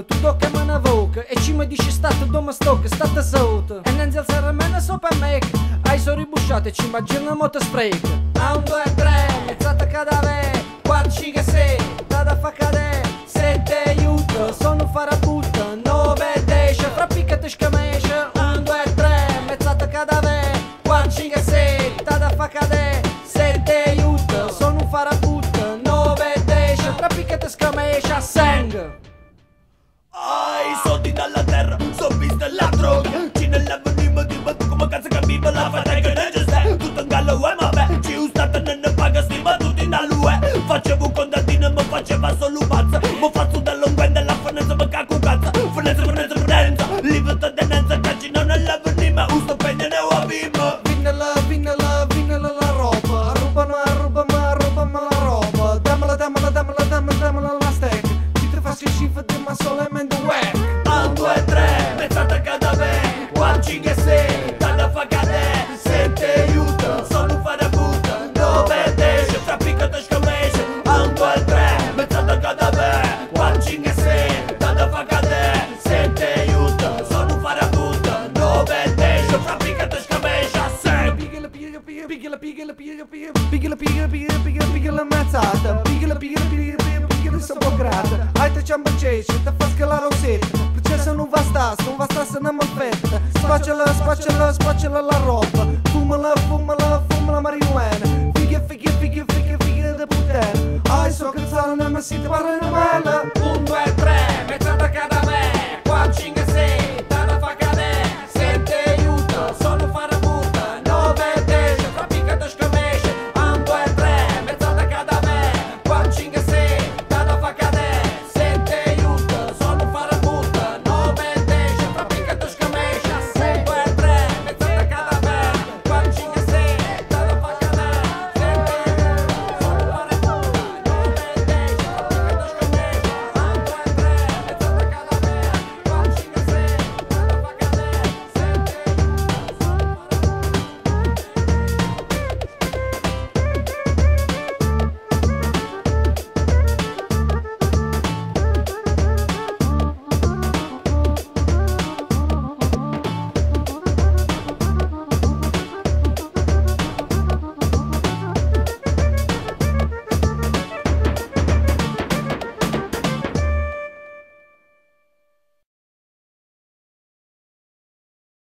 loc Tu a che mă năvăucă E ci mi dici stată domă stocă Stată săută E nenzel să rămână sau pe mec Ai sori e Ci mă gilnă mă te spreică Am 2, 3 Țată cadave 4, 5, sei, Da da fa cade Sette, aiuto, sono fără pigala, pigala, pigala, pigala, pigala, pigala, pigala, pigala, mazzata Pigala, pigala, pigala, pigala, pigala, sopocrata Hai te ciamba cece, te fa scalare un set Processa non va sta, non va sta se non mi aspetta Spacciala, spacciala, spacciala la roba Fumala, fumala, fumala marijuana Figa, figa, figa, figa, figa de puttana Hai so che zara non mi siete parlando male